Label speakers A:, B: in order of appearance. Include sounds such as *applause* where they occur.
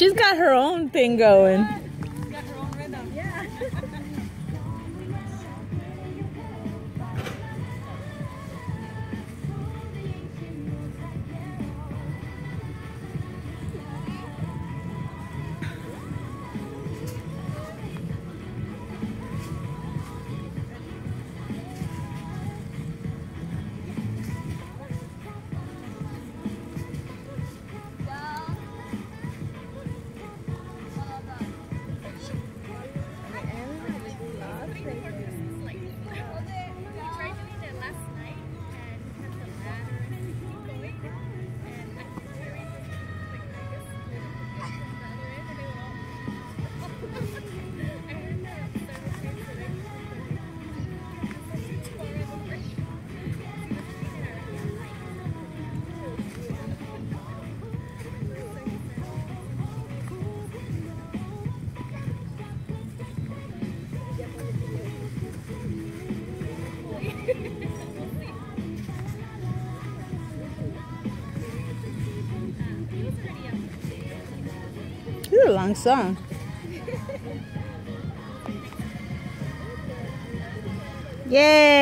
A: She's got her own thing going. She's got her own rhythm. Yeah. *laughs* is a long song. Yay!